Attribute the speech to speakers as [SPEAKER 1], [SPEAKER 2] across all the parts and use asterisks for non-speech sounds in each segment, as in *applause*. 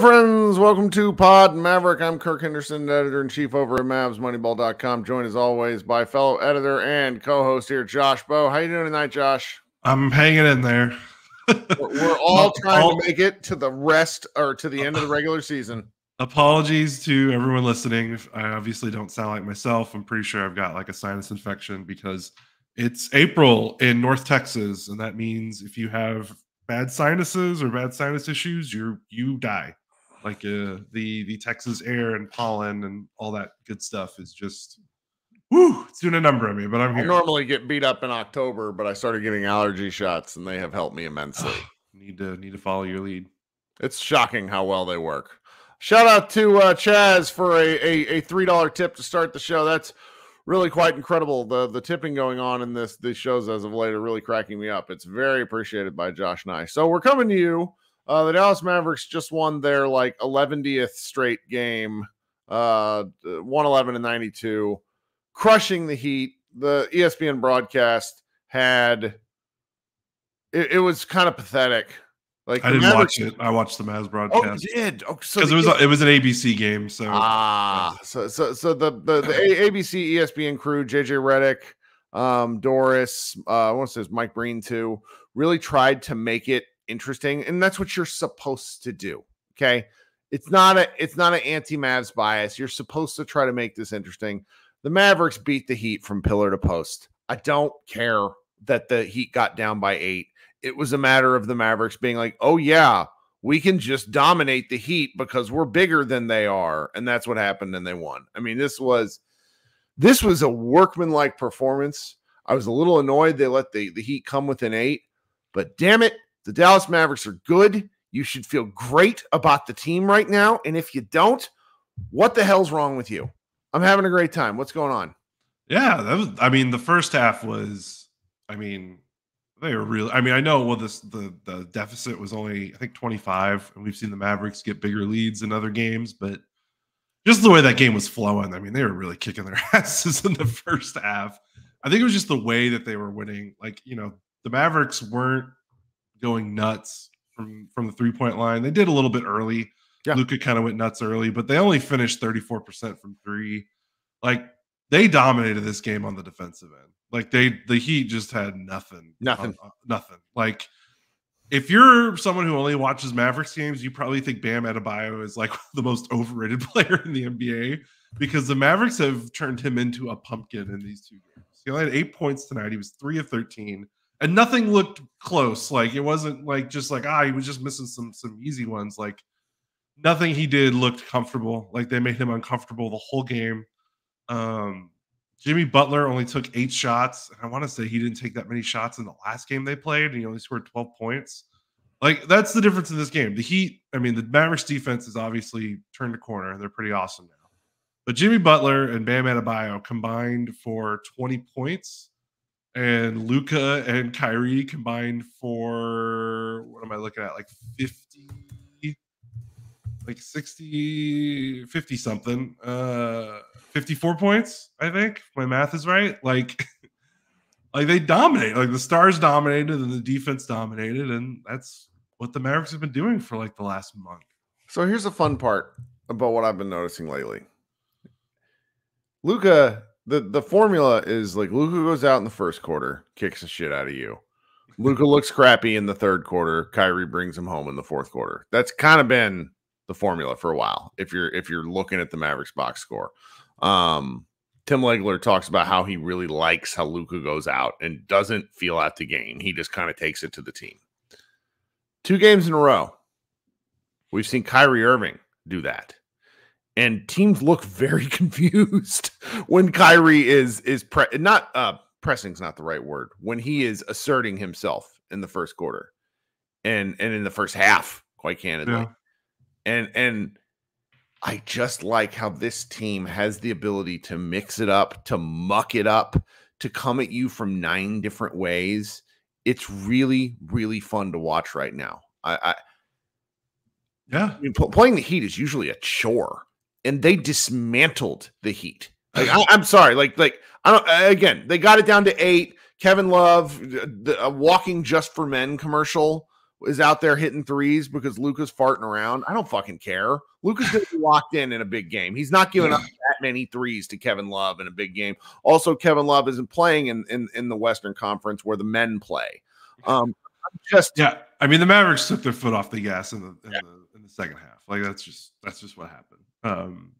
[SPEAKER 1] Hello, friends. Welcome to Pod Maverick. I'm Kirk Henderson, editor in chief over at MavsMoneyball.com. Joined as always by fellow editor and co-host here, Josh Bowe. How you doing tonight, Josh?
[SPEAKER 2] I'm hanging in there.
[SPEAKER 1] We're, we're all *laughs* trying to make it to the rest or to the end of the regular season.
[SPEAKER 2] Apologies to everyone listening. If I obviously don't sound like myself. I'm pretty sure I've got like a sinus infection because it's April in North Texas, and that means if you have bad sinuses or bad sinus issues, you you die. Like uh, the the Texas air and pollen and all that good stuff is just whoo, it's doing a number on me. But I'm
[SPEAKER 1] I normally get beat up in October, but I started getting allergy shots, and they have helped me immensely. *sighs*
[SPEAKER 2] need to need to follow your lead.
[SPEAKER 1] It's shocking how well they work. Shout out to uh, Chaz for a, a, a three dollar tip to start the show. That's really quite incredible. The the tipping going on in this these shows as of late are really cracking me up. It's very appreciated by Josh and I. So we're coming to you. Uh, the Dallas Mavericks just won their like 11th straight game, uh, 111 and 92, crushing the Heat. The ESPN broadcast had it, it was kind of pathetic. Like
[SPEAKER 2] I didn't
[SPEAKER 1] Mavericks-
[SPEAKER 2] watch it. I watched the Mavs broadcast.
[SPEAKER 1] Oh, you
[SPEAKER 2] broadcast
[SPEAKER 1] did. Oh, so
[SPEAKER 2] because it was a, it was an ABC game. So
[SPEAKER 1] Ah, so so so the the, the A- *laughs* ABC ESPN crew, JJ Redick, um, Doris, uh, what's this, Mike Breen too, really tried to make it interesting, and that's what you're supposed to do. Okay, it's not a it's not an anti-Mavs bias. You're supposed to try to make this interesting. The Mavericks beat the Heat from pillar to post. I don't care that the Heat got down by eight. It was a matter of the Mavericks being like, oh yeah, we can just dominate the Heat because we're bigger than they are, and that's what happened, and they won. I mean, this was this was a workmanlike performance. I was a little annoyed they let the, the Heat come within eight, but damn it, the Dallas Mavericks are good. You should feel great about the team right now, and if you don't, what the hell's wrong with you? I'm having a great time. What's going on?
[SPEAKER 2] Yeah, that was. I mean, the first half was. I mean, they were really. I mean, I know. Well, this the the deficit was only I think twenty five, and we've seen the Mavericks get bigger leads in other games, but just the way that game was flowing. I mean, they were really kicking their *laughs* asses in the first half. I think it was just the way that they were winning. Like you know, the Mavericks weren't going nuts from from the three point line. They did a little bit early.
[SPEAKER 1] Yeah.
[SPEAKER 2] Luka kind of went nuts early, but they only finished thirty four percent from three. Like they dominated this game on the defensive end. Like they the Heat just had nothing.
[SPEAKER 1] Nothing.
[SPEAKER 2] on- uh, nothing. Like if you're someone who only watches Mavericks games, you probably think Bam Adebayo is like *laughs* the most overrated *laughs* player in the NBA because the Mavericks have turned him into a pumpkin in these two games. He only had eight points tonight. He was three of 13, and nothing looked close. Like it wasn't like just like ah, he was just missing some some easy ones. Like nothing he did looked comfortable. Like they made him uncomfortable the whole game. Um, Jimmy Butler only took eight shots. And I want to say he didn't take that many shots in the last game they played, and he only scored 12 points. Like that's the difference in this game. The Heat, I mean, the Mavericks defense has obviously turned a corner. They're pretty awesome now. But Jimmy Butler and Bam Adebayo combined for 20 points, and Luka and Kyrie combined for what am I looking at? Like 50, like 60, 50 something, uh, 54 points, I think. My math is right. Like, *laughs* like they dominate. Like the stars dominated and the defense dominated, and that's what the Mavericks have been doing for like the last month.
[SPEAKER 1] So here's the fun part about what I've been noticing lately. Luka, the the formula is like Luka goes out in the first quarter, kicks the shit out of you. Luka looks crappy in the third quarter. Kyrie brings him home in the fourth quarter. That's kind of been the formula for a while. If you're if you're looking at the Mavericks box score, um, Tim Legler talks about how he really likes how Luka goes out and doesn't feel out the game. He just kind of takes it to the team. Two games in a row, we've seen Kyrie Irving do that. And teams look very *laughs* confused when Kyrie is is pre- not uh pressing's not the right word when he is asserting himself in the first quarter and and in the first half quite candidly
[SPEAKER 2] Yeah.
[SPEAKER 1] and and I just like how this team has the ability to mix it up, to muck it up, to come at you from nine different ways. It's really, really fun to watch right now. I, I,
[SPEAKER 2] Yeah.
[SPEAKER 1] I mean, pl- playing the Heat is usually a chore, and they dismantled the Heat. Like, I, I'm sorry, like, like I don't. uh, Again, they got it down to eight. Kevin Love, the a walking just for men commercial is out there hitting threes because Luka's farting around. I don't fucking care. Luka's gonna be *laughs* locked in in a big game. He's not giving up that many threes to Kevin Love in a big game. Also, Kevin Love isn't playing in in, in the Western Conference where the men play. Um, I'm just
[SPEAKER 2] Yeah. I mean, the Mavericks took their foot off the gas in the in, the, in the second half. Like that's just that's just what happened. Um,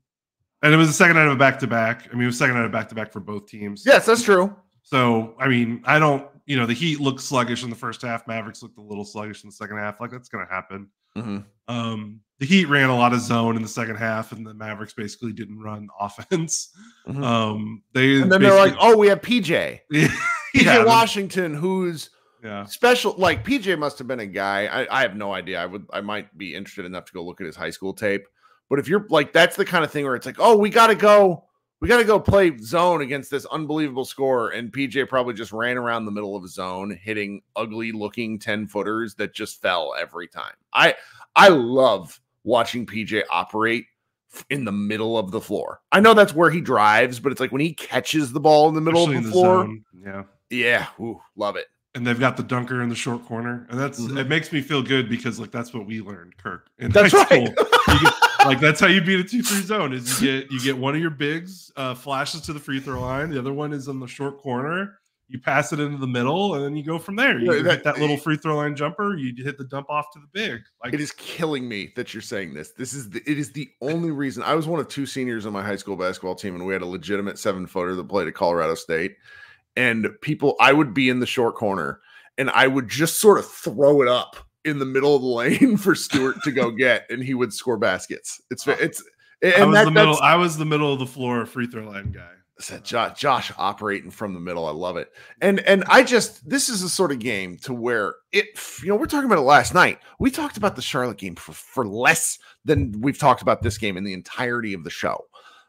[SPEAKER 2] and it was the second night of a back to back. I mean, it was second night of back to back for both teams.
[SPEAKER 1] yes, that's true.
[SPEAKER 2] So I mean, I don't. You know, the Heat looked sluggish in the first half. Mavericks looked a little sluggish in the second half. Like that's going to happen.
[SPEAKER 1] Mhm.
[SPEAKER 2] Um, the Heat ran a lot of zone in the second half, and the Mavericks basically didn't run *laughs* offense.
[SPEAKER 1] Mhm.
[SPEAKER 2] Um, they
[SPEAKER 1] And then they're like, "Oh, we have PJ, *laughs* PJ
[SPEAKER 2] yeah,
[SPEAKER 1] Washington, who's
[SPEAKER 2] yeah,
[SPEAKER 1] special." Like PJ must have been a guy. I, I have no idea. I would, I might be interested enough to go look at his high school tape. But if you're like, that's the kind of thing where it's like, "Oh, we got to go, we got to go play zone against this unbelievable scorer," and PJ probably just ran around the middle of a zone, hitting ugly looking ten footers that just fell every time. I, I love watching PJ operate in the middle of the floor. I know that's where he drives, but it's like when he catches the ball in the middle
[SPEAKER 2] Especially
[SPEAKER 1] of
[SPEAKER 2] in
[SPEAKER 1] the, floor.
[SPEAKER 2] zone. Yeah.
[SPEAKER 1] Yeah, ooh, love it.
[SPEAKER 2] and they've got the dunker in the short corner, and that's
[SPEAKER 1] Mhm.
[SPEAKER 2] it makes me feel good because like that's what we learned, Kirk. In
[SPEAKER 1] That's right.
[SPEAKER 2] school. You get- like that's how you beat a two three zone is you get you get one of your bigs uh, flashes to the free throw line, the other one is in the short corner. You pass it into the middle, and then you go from there. You
[SPEAKER 1] Yeah,
[SPEAKER 2] hit
[SPEAKER 1] that-
[SPEAKER 2] that little free throw line jumper. You hit the dump off to the big. Like
[SPEAKER 1] It is killing me that you're saying this. This is the, it is the only reason I was one of two seniors on my high school basketball team, and we had a legitimate seven footer that played at Colorado State. And people, I would be in the short corner, and I would just sort of throw it up in the middle of the lane *laughs* for Stewart to go get, and he would score baskets. It's it's
[SPEAKER 2] I was
[SPEAKER 1] that,
[SPEAKER 2] the middle. I was the middle of the floor free throw line guy.
[SPEAKER 1] said Josh, Josh operating from the middle. I love it. And and I just this is a sort of game to where it you know we're talking about it last night. We talked about the Charlotte game for for less than we've talked about this game in the entirety of the show.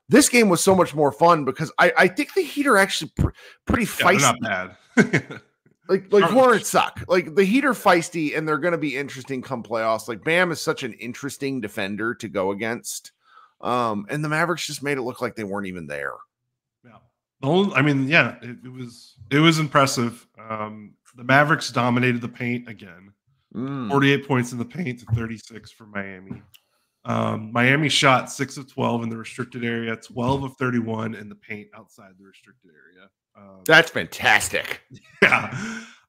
[SPEAKER 1] This game was so much more fun because I I think the Heat are actually pr- pretty
[SPEAKER 2] Yeah,
[SPEAKER 1] feisty.
[SPEAKER 2] not bad. *laughs*
[SPEAKER 1] Like like Hornets suck. Like the Heat are feisty and they're going to be interesting come playoffs. Like Bam is such an interesting defender to go against. Um, and the Mavericks just made it look like they weren't even there.
[SPEAKER 2] Yeah. The only, I mean, yeah, it, it was it was impressive. Um, the Mavericks dominated the paint again.
[SPEAKER 1] Mm.
[SPEAKER 2] 48 points in the paint to 36 for Miami. Um, Miami shot six of 12 in the restricted area, 12 of 31 in the paint outside the restricted area. Um,
[SPEAKER 1] That's fantastic. *laughs*
[SPEAKER 2] yeah.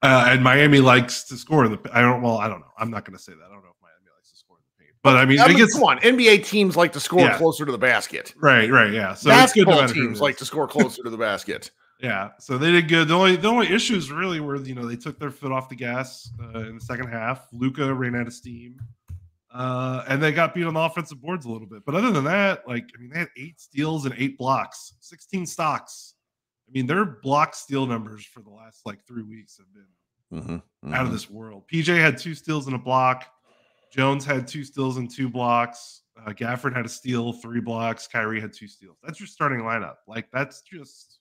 [SPEAKER 2] Uh, and Miami likes to score in the. I don't. Well, I don't know. I'm not going to say that. I don't know if Miami likes to score in the paint, but I mean,
[SPEAKER 1] I mean,
[SPEAKER 2] gets
[SPEAKER 1] come on, NBA teams like to score
[SPEAKER 2] Yeah.
[SPEAKER 1] closer to the basket.
[SPEAKER 2] right, right, yeah. So it's good
[SPEAKER 1] Basketball
[SPEAKER 2] matter who it
[SPEAKER 1] teams like to score *laughs* closer to the basket.
[SPEAKER 2] Yeah, so they did good. The only the only issues really were you know they took their foot off the gas uh, in the second half. Luca ran out of steam, uh, and they got beat on the offensive boards a little bit. But other than that, like I mean, they had eight steals and eight blocks, sixteen stocks. I mean, their block steal numbers for the last like three weeks have been
[SPEAKER 1] Mhm,
[SPEAKER 2] out of
[SPEAKER 1] mhm.
[SPEAKER 2] this world. PJ had two steals and a block. Jones had two steals and two blocks. Uh, Gafford had a steal, three blocks. Kyrie had two steals. That's your starting lineup. Like that's just.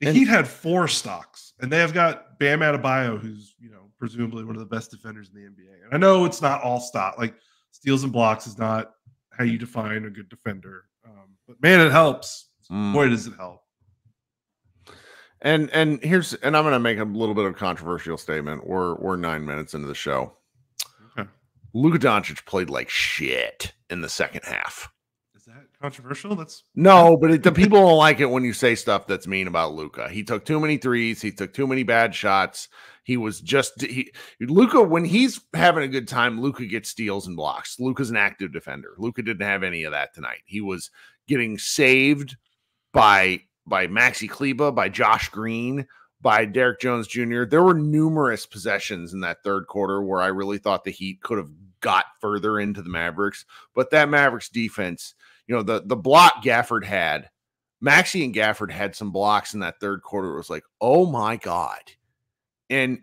[SPEAKER 2] The
[SPEAKER 1] And-
[SPEAKER 2] Heat had four stocks, and they have got Bam Adebayo, who's you know presumably one of the best defenders in the NBA. And I know it's not all stock. Like steals and blocks is not how you define a good defender. Um, but man, it helps.
[SPEAKER 1] Mm.
[SPEAKER 2] Boy, does it help.
[SPEAKER 1] And and here's and I'm going to make a little bit of a controversial statement. We're we're nine minutes into the show.
[SPEAKER 2] Okay.
[SPEAKER 1] Luka Doncic played like shit in the second half.
[SPEAKER 2] Is that controversial? That's
[SPEAKER 1] No, but it, the people don't like it when you say stuff that's mean about Luka. He took too many threes. He took too many bad shots. He was just he Luka when he's having a good time. Luka gets steals and blocks. Luka's an active defender. Luka didn't have any of that tonight. He was getting saved by by Maxi Kleber, by Josh Green, by Derrick Jones Jr. There were numerous possessions in that third quarter where I really thought the Heat could have got further into the Mavericks. But that Mavericks defense, you know, the the block Gafford had, Maxi and Gafford had some blocks in that third quarter. It was like, oh my god, and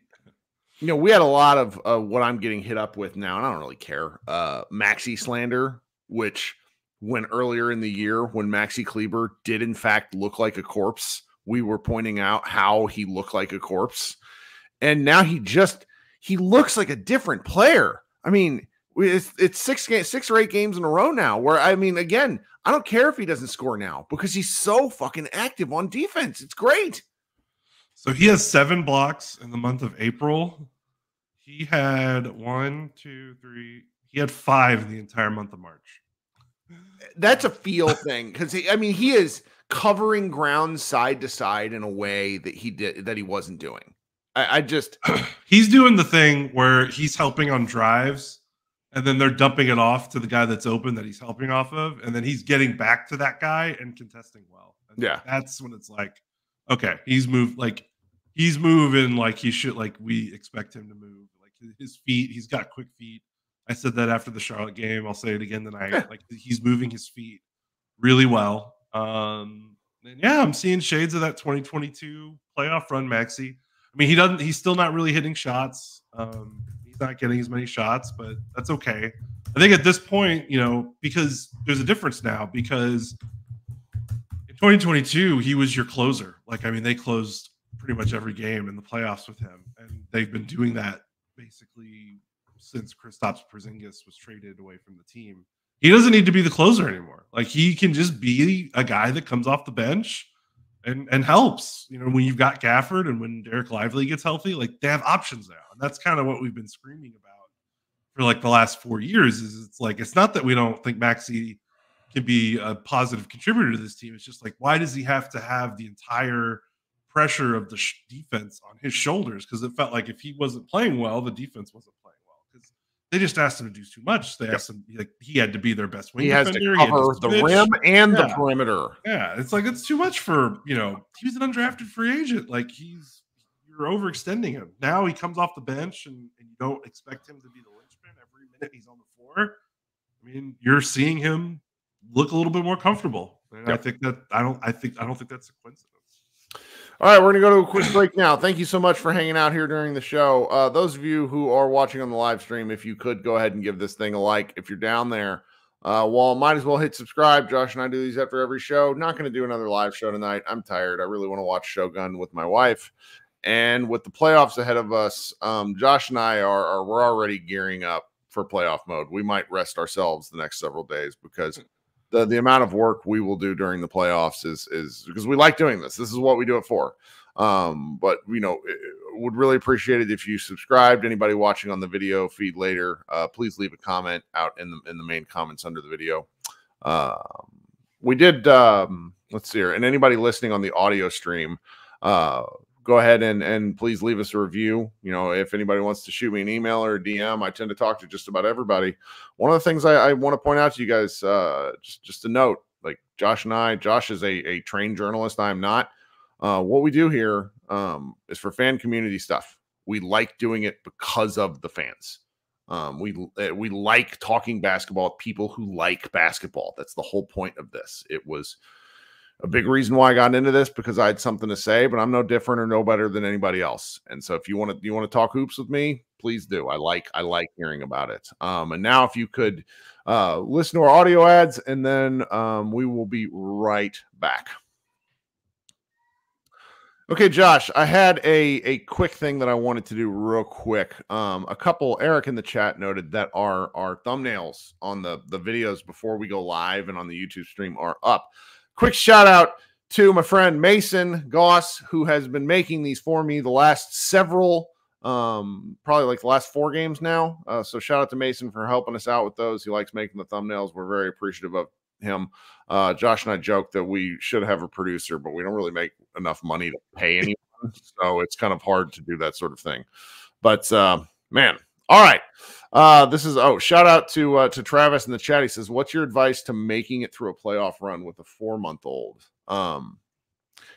[SPEAKER 1] you know, we had a lot of uh, what I'm getting hit up with now, and I don't really care. Uh, Maxi slander, which when earlier in the year, when Maxi Kleber did in fact look like a corpse, we were pointing out how he looked like a corpse, and now he just he looks like a different player. I mean, it's it's six games, six or eight games in a row now. Where I mean, again, I don't care if he doesn't score now because he's so fucking active on defense. It's great.
[SPEAKER 2] So he has seven blocks in the month of April. He had one, two, three. He had five in the entire month of March.
[SPEAKER 1] That's a feel thing because I mean he is covering ground side to side in a way that he did that he wasn't doing. I, I just *clears throat*
[SPEAKER 2] he's doing the thing where he's helping on drives and then they're dumping it off to the guy that's open that he's helping off of, and then he's getting back to that guy and contesting well. And
[SPEAKER 1] yeah,
[SPEAKER 2] that's when it's like, okay, he's moved like he's moving like he should like we expect him to move like his feet he's got quick feet i said that after the charlotte game i'll say it again tonight like he's moving his feet really well. Um and yeah i'm seeing shades of that 2022 playoff run maxi. I mean he doesn't he's still not really hitting shots. Um he's not getting as many shots but that's okay. I think at this point you know because there's a difference now because in 2022 he was your closer. Like i mean they closed pretty much every game in the playoffs with him, and they've been doing that basically since Kristaps Porzingis was traded away from the team. He doesn't need to be the closer anymore. Like he can just be a guy that comes off the bench and and helps. You know, when you've got Gafford and when Dereck Lively gets healthy, like they have options now, and that's kind of what we've been screaming about for like the last four years. Is it's like it's not that we don't think Maxi can be a positive contributor to this team. It's just like why does he have to have the entire pressure of the sh- defense on his shoulders because it felt like if he wasn't playing well, the defense wasn't playing they just asked him to do too much. They asked him like he had to be their best wing.
[SPEAKER 1] He
[SPEAKER 2] has
[SPEAKER 1] defender. to cover the pitch. rim and yeah. the perimeter.
[SPEAKER 2] Yeah, it's like it's too much for you know. He's an undrafted free agent. Like he's you're overextending him. Now he comes off the bench and, and you don't expect him to be the linchpin every minute he's on the floor. I mean, you're seeing him look a little bit more comfortable, and yep. I think that I don't. I think I don't think that's a coincidence.
[SPEAKER 1] All right, we're going to go to a quick break now. Thank you so much for hanging out here during the show. Uh, those of you who are watching on the live stream, if you could go ahead and give this thing a like. If you're down there, uh, well, might as well hit subscribe. Josh and I do these after every show. Not going to do another live show tonight. I'm tired. I really want to watch Shogun with my wife. And with the playoffs ahead of us, um, Josh and I are, are we're already gearing up for playoff mode. We might rest ourselves the next several days because the the amount of work we will do during the playoffs is is because we like doing this. This is what we do it for. Um, but you know, would really appreciate it if you subscribed. Anybody watching on the video feed later, uh, please leave a comment out in the in the main comments under the video. Um, we did. Um, let's see here, and anybody listening on the audio stream, uh, go ahead and and please leave us a review. You know, if anybody wants to shoot me an email or a DM, I tend to talk to just about everybody. One of the things I, I want to point out to you guys, uh, just just a note, like Josh and I, Josh is a a trained journalist. I am not. Uh, what we do here um, is for fan community stuff. We like doing it because of the fans. Um, we eh, we like talking basketball with people who like basketball. That's the whole point of this. It was a big reason why I got into this because I had something to say, but I'm no different or no better than anybody else. And so if you want to you want to talk hoops with me, please do. I like I like hearing about it. Um, and now if you could uh, listen to our audio ads, and then um, we will be right back. Okay, Josh, I had a a quick thing that I wanted to do real quick. Um, a couple Eric in the chat noted that our our thumbnails on the the videos before we go live and on the YouTube stream are up. Quick shout out to my friend Mason Goss, who has been making these for me the last several, um, probably like the last four games now. Uh, so shout out to Mason for helping us out with those. He likes making the thumbnails. We're very appreciative of him. Uh, Josh and I joke that we should have a producer, but we don't really make enough money to pay anyone. so it's kind of hard to do that sort of thing. But uh, man, all right. Uh, this is oh, shout out to uh, to Travis in the chat. He says, "What's your advice to making it through a playoff run with a four month old?" Um,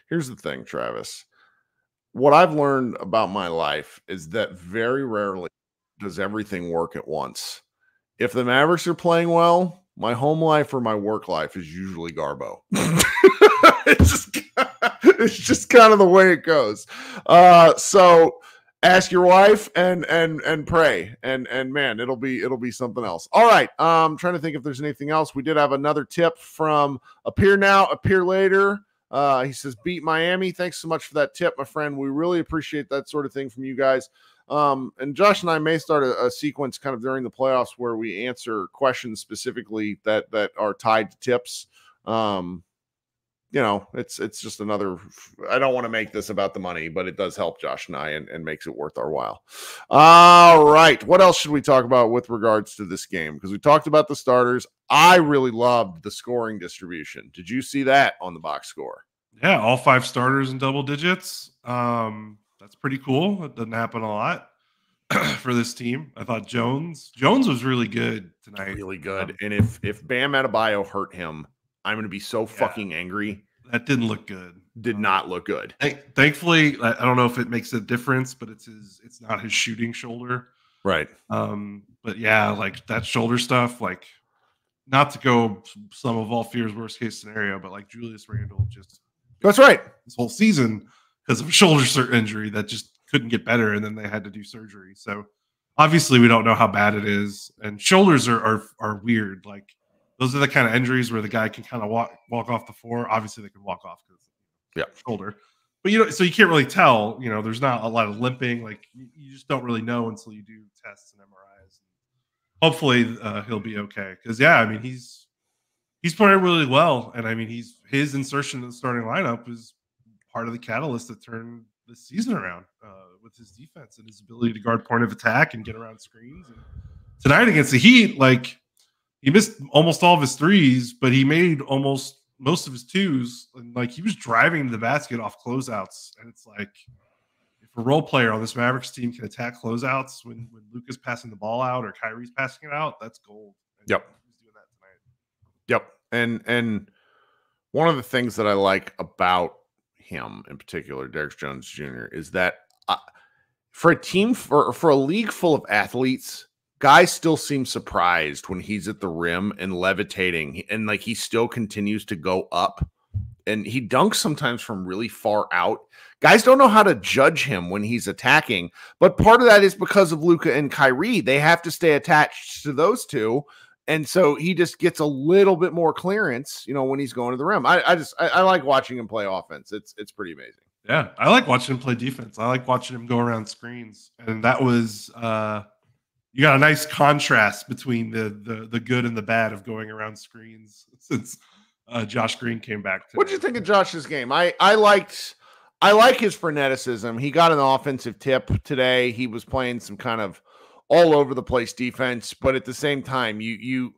[SPEAKER 1] here's the thing, Travis. What I've learned about my life is that very rarely does everything work at once. if the Mavericks are playing well, my home life or my work life is usually Garbo. *laughs* it's just *laughs* it's just kind of the way it goes. Uh, so ask your wife and and and pray. And and man it'll be it'll be something else. All right um trying to think if there's anything else. We did have another tip from appear now appear later. Uh he says beat miami. Thanks so much for that tip my friend. We really appreciate that sort of thing from you guys. Um and josh and i may start a, a sequence kind of during the playoffs where we answer questions specifically that that are tied to tips. Um you know, it's it's just another. I don't want to make this about the money, but it does help Josh and I and, and makes it worth our while. All right, what else should we talk about with regards to this game? Because we talked about the starters. I really loved the scoring distribution. Did you see that on the box score?
[SPEAKER 2] Yeah, all five starters in double digits. Um, that's pretty cool. It doesn't happen a lot *clears throat* for this team. I thought Jones Jones was really good tonight.
[SPEAKER 1] Really good. Um, and if if Bam Adebayo hurt him, I'm going to be so yeah. fucking angry.
[SPEAKER 2] That didn't look good.
[SPEAKER 1] Did um, not look good.
[SPEAKER 2] Th- thankfully, I don't know if it makes a difference, but it's his. It's not his shooting shoulder.
[SPEAKER 1] Right.
[SPEAKER 2] Um. But yeah, like that shoulder stuff. Like, not to go some of all fears worst case scenario, but like Julius Randle just.
[SPEAKER 1] That's right.
[SPEAKER 2] This whole season because of a shoulder injury that just couldn't get better, and then they had to do surgery. So obviously, we don't know how bad it is, and shoulders are are, are weird. Like those are the kind of injuries where the guy can kind of walk walk off the floor. Obviously, they can walk off because
[SPEAKER 1] yeah,
[SPEAKER 2] shoulder. But you know, so you can't really tell. You know, there's not a lot of limping. Like you, you just don't really know until you do tests and MRIs. Hopefully, uh, he'll be okay. Because yeah, I mean, he's he's playing really well, and I mean, he's his insertion in the starting lineup is part of the catalyst that turned the season around uh, with his defense and his ability to guard point of attack and get around screens. And tonight against the Heat, like he missed almost all of his threes, but he made almost most of his twos. And like he was driving the basket off closeouts. And it's like if a role player on this Mavericks team can attack closeouts when, when Luka's passing the ball out or Kyrie's passing it out, that's gold.
[SPEAKER 1] And yep. Yep. And and one of the things that I like about him in particular, Derrick Jones Jr., is that uh, for a team for for a league full of athletes, guys still seem surprised when he's at the rim and levitating and like he still continues to go up and he dunks sometimes from really far out. Guys don't know how to judge him when he's attacking, but part of that is because of Luka and Kyrie. They have to stay attached to those two. And so he just gets a little bit more clearance, you know, when he's going to the rim. I, I just I, I like watching him play offense. It's it's pretty amazing.
[SPEAKER 2] Yeah, I like watching him play defense. I like watching him go around screens. And that was uh you got a nice contrast between the the the good and the bad of going around screens *laughs* since uh, Josh Green came back.
[SPEAKER 1] To What did you think of Josh's game? I I liked I like his freneticism. He got an offensive tip today. He was playing some kind of all over the place defense, but at the same time, you you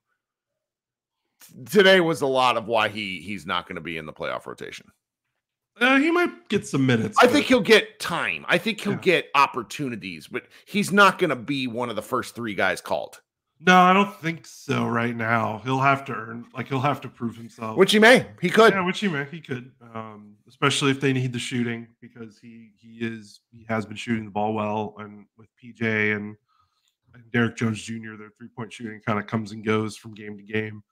[SPEAKER 1] today was a lot of why he he's not going to be in the playoff rotation.
[SPEAKER 2] Uh, he might get some minutes.
[SPEAKER 1] I think he'll get time. I think he'll yeah. get opportunities, but he's not going to be one of the first three guys called.
[SPEAKER 2] No, I don't think so. Right now, he'll have to earn, like he'll have to prove himself.
[SPEAKER 1] Which he may. He could.
[SPEAKER 2] Yeah, which he may. He could. Um, especially if they need the shooting, because he he is he has been shooting the ball well, and with PJ and, and Derrick Jones Jr., their three point shooting kind of comes and goes from game to game.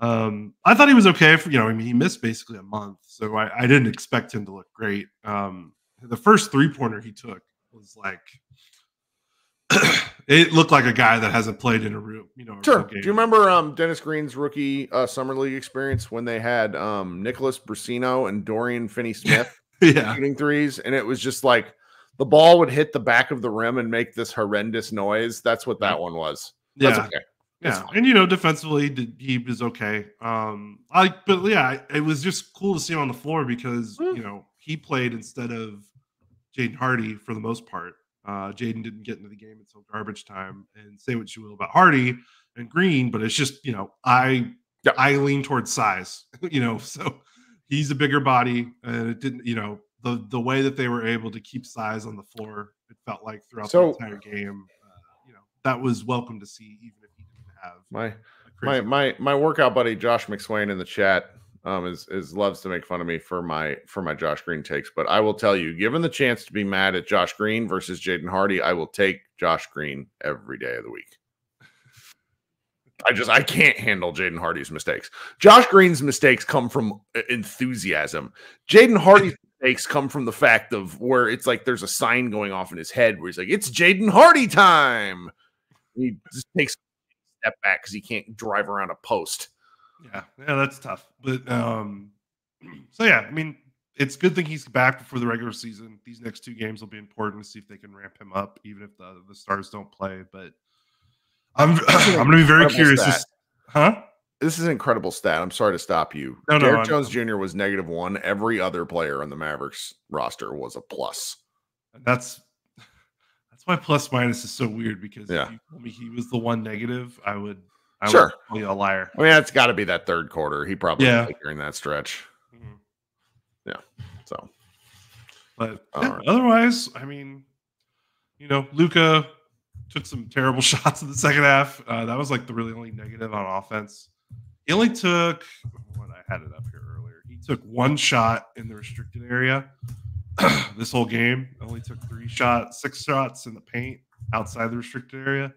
[SPEAKER 2] Um, I thought he was okay. For, you know, I mean, he missed basically a month, so I, I didn't expect him to look great. Um, the first three pointer he took was like *clears throat* it looked like a guy that hasn't played in a real, you know.
[SPEAKER 1] Sure. Do you remember um, Dennis Green's rookie uh, summer league experience when they had um, Nicolas Brussino and Dorian Finney-Smith *laughs*
[SPEAKER 2] yeah.
[SPEAKER 1] shooting threes, and it was just like the ball would hit the back of the rim and make this horrendous noise. That's what that one was.
[SPEAKER 2] That's yeah. Okay. Yeah, and you know, defensively, he was okay. Um, I but yeah, it was just cool to see him on the floor because mm. you know he played instead of Jaden Hardy for the most part. Uh, Jaden didn't get into the game until garbage time. And say what you will about Hardy and Green, but it's just you know I yeah. I lean towards size. *laughs* you know, so he's a bigger body, and it didn't you know the the way that they were able to keep size on the floor. It felt like throughout so, the entire game. Uh, you know, that was welcome to see, even if have.
[SPEAKER 1] My my my my workout buddy Josh McSwain in the chat um is is loves to make fun of me for my for my Josh Green takes, but I will tell you, given the chance to be mad at Josh Green versus Jaden Hardy, I will take Josh Green every day of the week. I just I can't handle Jaden Hardy's mistakes. Josh Green's mistakes come from enthusiasm. Jaden Hardy's *laughs* mistakes come from the fact of where it's like there's a sign going off in his head where he's like, "It's Jaden Hardy time." He just takes step back because he can't drive around a post.
[SPEAKER 2] Yeah, yeah, that's tough. But um, *clears throat* so yeah, I mean, it's good thing he's back before the regular season. These next two games will be important to see if they can ramp him up, even if the the stars don't play. But I'm *clears throat* I'm going to be very curious. To, huh?
[SPEAKER 1] This is an incredible stat. I'm sorry to stop you.
[SPEAKER 2] No, no.
[SPEAKER 1] Derrick Jones Jr. was negative one. Every other player on the Mavericks roster was a plus.
[SPEAKER 2] That's that's why plus minus is so weird because
[SPEAKER 1] Yeah.
[SPEAKER 2] if you told me he was the one negative, I would I
[SPEAKER 1] Sure.
[SPEAKER 2] would call you a liar.
[SPEAKER 1] I mean, that's got to be that third quarter. He probably
[SPEAKER 2] Yeah.
[SPEAKER 1] during that stretch.
[SPEAKER 2] Mhm.
[SPEAKER 1] So
[SPEAKER 2] But yeah,
[SPEAKER 1] right.
[SPEAKER 2] otherwise, I mean, you know, Luka took some terrible *laughs* shots in the second half. Uh, that was like the really only negative on offense. He only took what I had it up here earlier. He took one shot in the restricted area *clears throat* this whole game. Only took three shots, six shots in the paint outside the restricted area.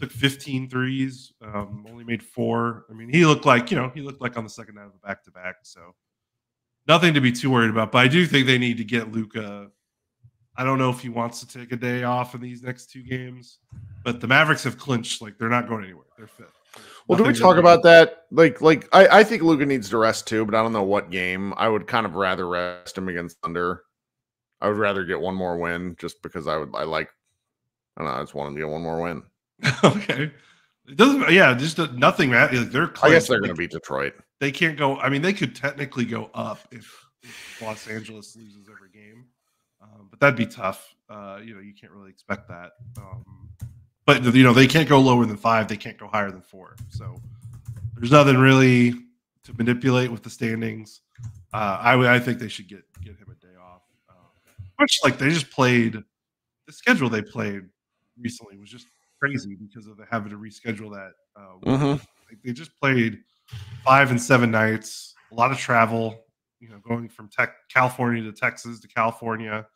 [SPEAKER 2] Took 15 threes, um, only made four. I mean, he looked like, you know, he looked like on the second night of a back to back. So nothing to be too worried about. But I do think they need to get Luka. I don't know if he wants to take a day off in these next two games, but the Mavericks have clinched. Like they're not going anywhere. They're fifth.
[SPEAKER 1] Well, do we talk about that? Like, like I, I think Luka needs to rest too, but I don't know what game. I would kind of rather rest him against Thunder. I would rather get one more win just because I would. I like. I don't know. I just want him to get one more win. *laughs*
[SPEAKER 2] okay. It doesn't. Yeah, just uh, nothing. Man. Like they're.
[SPEAKER 1] I guess they're going to
[SPEAKER 2] Like,
[SPEAKER 1] beat Detroit.
[SPEAKER 2] They can't go. I mean, they could technically go up if, if Los Angeles loses every game, um, but that'd be tough. Uh, you know, you can't really expect that. Um, but you know, they can't go lower than five. They can't go higher than four. So there's nothing really to manipulate with the standings. Uh, I I think they should get get him a day off. Much like they just played the schedule they played recently was just crazy because of the having to reschedule that. Uh,
[SPEAKER 1] Mhm.
[SPEAKER 2] like, they just played five and seven nights, a lot of travel. You know, going from tech, California to Texas to California,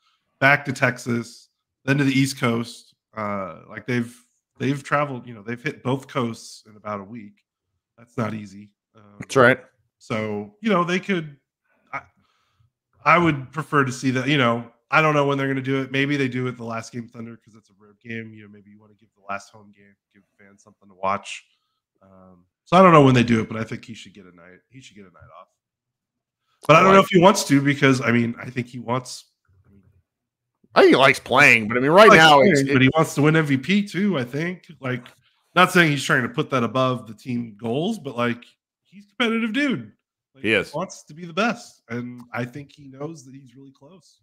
[SPEAKER 2] back to Texas, then to the East Coast. Uh, like they've they've traveled. You know, they've hit both coasts in about a week. That's not easy. Um,
[SPEAKER 1] That's right.
[SPEAKER 2] so you know they could. I, I would prefer to see that. You know, I don't know when they're going to do it. Maybe they do it the last game Thunder because it's a road game. You know, maybe you want to give the last home game, give fans something to watch. Um, so I don't know when they do it, but I think he should get a night. He should get a night off. But I don't know if he wants to because I mean I think he wants. I mean,
[SPEAKER 1] I think he likes playing, but I mean, right now,
[SPEAKER 2] playing,
[SPEAKER 1] it's,
[SPEAKER 2] but he wants to win MVP too. I think. Like, not saying he's trying to put that above the team goals, but like he's a competitive dude. Like,
[SPEAKER 1] He is.
[SPEAKER 2] wants to be the best, and I think he knows that he's really close.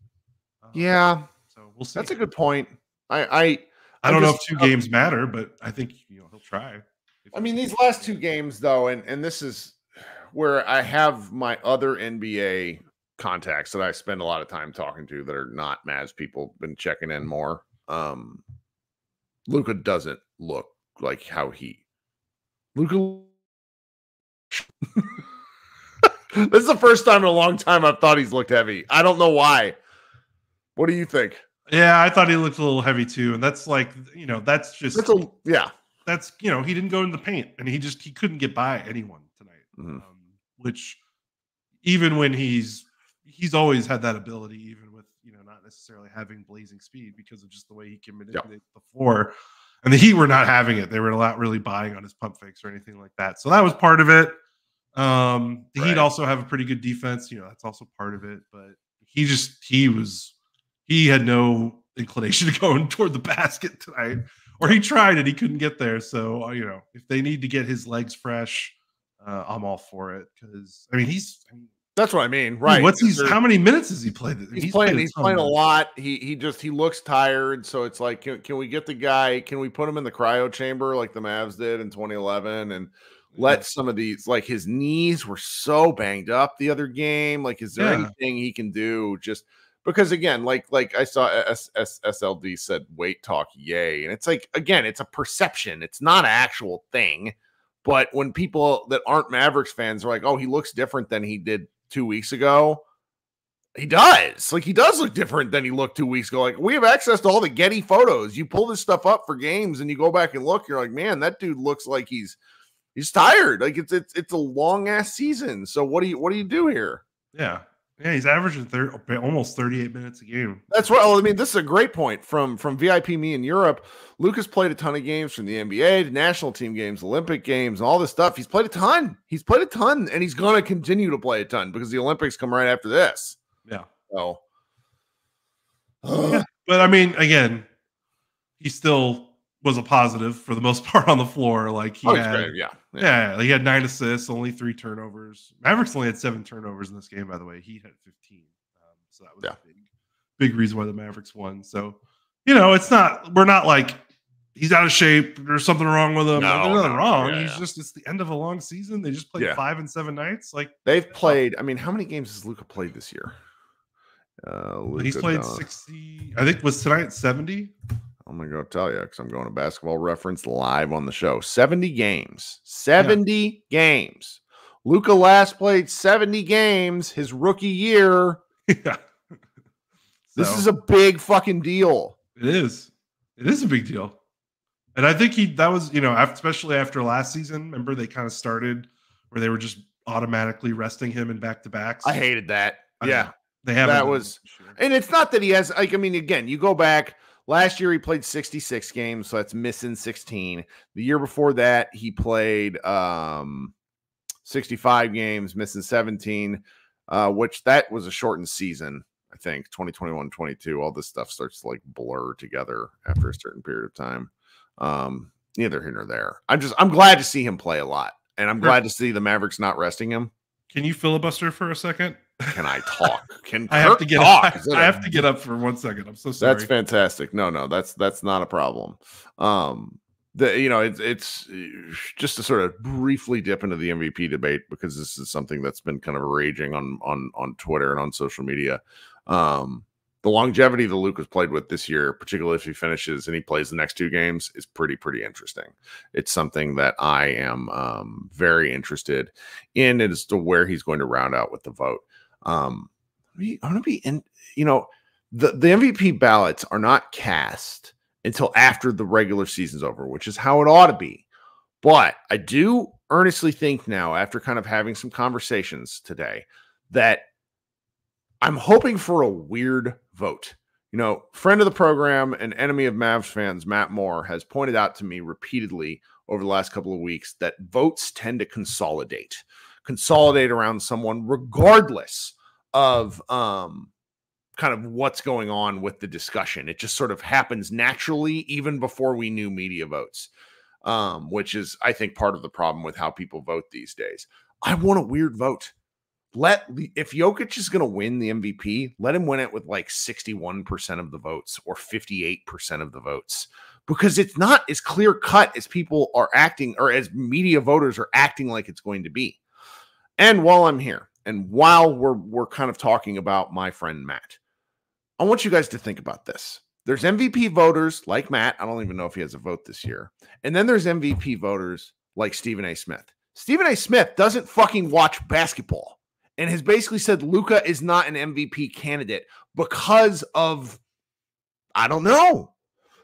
[SPEAKER 2] Um,
[SPEAKER 1] yeah,
[SPEAKER 2] So we'll see.
[SPEAKER 1] that's a good point. I, I,
[SPEAKER 2] I don't know
[SPEAKER 1] just-
[SPEAKER 2] if two games matter, but I think you know he'll try.
[SPEAKER 1] I mean, these last two games, though, and and this is where I have my other NBA contacts that I spend a lot of time talking to that are not Mavs people, been checking in more. Um, Luka doesn't look like how he. Luka. *laughs* this is the first time in a long time I've thought he's looked heavy. I don't know why. What do you think?
[SPEAKER 2] Yeah, I thought he looked a little heavy too, and that's like you know that's just
[SPEAKER 1] That's a yeah.
[SPEAKER 2] that's you know he didn't go in the paint and he just he couldn't get by anyone tonight
[SPEAKER 1] Mhm.
[SPEAKER 2] um, which even when he's he's always had that ability even with you know not necessarily having blazing speed because of just the way he can manipulate the floor and the heat were not having it they were not really buying on his pump fakes or anything like that so that was part of it um the
[SPEAKER 1] Right.
[SPEAKER 2] heat also have a pretty good defense you know that's also part of it but he just he was he had no inclination to going *laughs* toward the basket tonight or he tried and he couldn't get there so uh, you know if they need to get his legs fresh uh, i'm all for it because i mean he's I mean,
[SPEAKER 1] That's what I mean. Right.
[SPEAKER 2] what's he's how many minutes has he played
[SPEAKER 1] he's, playing
[SPEAKER 2] played
[SPEAKER 1] he's playing a lot he he just he looks tired so it's like can, can we get the guy can we put him in the cryo chamber like the Mavs did in 2011 and let some of these like his knees were so banged up the other game like is there
[SPEAKER 2] Yeah.
[SPEAKER 1] anything he can do just because again like like I saw uh, S, SLD said weight talk yay and it's like again it's a perception it's not an actual thing but when people that aren't Mavericks fans are like oh he looks different than he did 2 weeks ago he does. Like he does look different than he looked two weeks ago. Like we have access to all the Getty photos. You pull this stuff up for games and you go back and look, you're like, man, that dude looks like he's He's tired. Like it's it's it's a long ass season. So what do you what do you do here?
[SPEAKER 2] Yeah. Yeah, he's averaging 30, almost 38 minutes a game.
[SPEAKER 1] That's right. Well, I mean, this is a great point from from VIP me in Europe. Luka's played a ton of games from the NBA to national team games, Olympic games, all this stuff. He's played a ton. He's played a ton, and he's going to continue to play a ton because the Olympics come right after this.
[SPEAKER 2] Yeah.
[SPEAKER 1] So,
[SPEAKER 2] yeah. but I mean, again, he's still was a positive for the most *laughs* part on the floor. Like he
[SPEAKER 1] oh,
[SPEAKER 2] had,
[SPEAKER 1] great. yeah,
[SPEAKER 2] yeah. yeah, he had nine assists, only three turnovers. Mavericks only had seven turnovers in this game, by the way. He had 15. Um, so that was
[SPEAKER 1] Yeah.
[SPEAKER 2] a big, big reason why the Mavericks won. So, you know, it's not, we're not like he's out of shape. There's something wrong with him.
[SPEAKER 1] No,
[SPEAKER 2] there's nothing
[SPEAKER 1] no,
[SPEAKER 2] wrong.
[SPEAKER 1] yeah,
[SPEAKER 2] he's
[SPEAKER 1] yeah.
[SPEAKER 2] just, it's the end of a long season. They just played
[SPEAKER 1] Yeah.
[SPEAKER 2] five and seven nights. Like
[SPEAKER 1] They've played. I mean, how many games has Luka played this year? Uh,
[SPEAKER 2] he's played 60, I think was tonight 70.
[SPEAKER 1] I'm gonna go tell you because I'm going to basketball reference live on the show. 70 games. 70 games. Luka last played 70 games his rookie year. *laughs*
[SPEAKER 2] yeah.
[SPEAKER 1] This
[SPEAKER 2] So-
[SPEAKER 1] is a big fucking deal.
[SPEAKER 2] It is. It is a big deal. And I think he that was, you know, especially after last season. Remember they kind of started where they were just automatically resting him in back to backs.
[SPEAKER 1] I hated that.
[SPEAKER 2] I
[SPEAKER 1] Yeah.
[SPEAKER 2] know. They haven't
[SPEAKER 1] That was-
[SPEAKER 2] year.
[SPEAKER 1] And it's not that he has like I mean again, you go back last year he played 66 games, so that's missing 16. The year before that he played um 65 games, missing 17, uh which that was a shortened season, I think. 2021 22 all this stuff starts to like blur together after a certain period of time. Um neither here nor there. I'm just I'm glad to see him play a lot. And I'm
[SPEAKER 2] Sure.
[SPEAKER 1] glad to see the Mavericks not resting him.
[SPEAKER 2] Can you filibuster for a second?
[SPEAKER 1] Can I talk? Can
[SPEAKER 2] I have to get
[SPEAKER 1] talk?
[SPEAKER 2] up. I
[SPEAKER 1] a
[SPEAKER 2] have to get up for one second. I'm so sorry.
[SPEAKER 1] That's fantastic. No, no, that's that's not a problem. Um, the you know it's it's uh, just to sort of briefly dip into the MVP debate because this is something that's been kind of raging on on on Twitter and on social media. Um, the longevity that Luke has played with this year, particularly if he finishes and he plays the next two games, is pretty pretty interesting. It's something that I am um, very interested in as to where he's going to round out with the vote. Um, I'm going to be in, you know, the, the MVP ballots are not cast until after the regular season's over, which is how it ought to be. But I do earnestly think now, after kind of having some conversations today, that I'm hoping for a weird vote. You know, friend of the program and enemy of Mavs fans, Matt Moore, has pointed out to me repeatedly over the last couple of weeks that votes tend to consolidate, consolidate around someone, regardless of um, kind of what's going on with the discussion. It just sort of happens naturally, even before we knew media votes, um, which is, I think, part of the problem with how people vote these days. I want a weird vote. Let if Jokic is going to win the MVP, let him win it with like 61% of the votes or 58% of the votes because it's not as clear cut as people are acting or as media voters are acting like it's going to be. And while I'm here, and while we're we're kind of talking about my friend Matt, I want you guys to think about this. There's MVP voters like Matt. I don't even know if he has a vote this year. And then there's MVP voters like Stephen A. Smith. Stephen A. Smith doesn't fucking watch basketball and has basically said Luka is not an MVP candidate because of I don't know.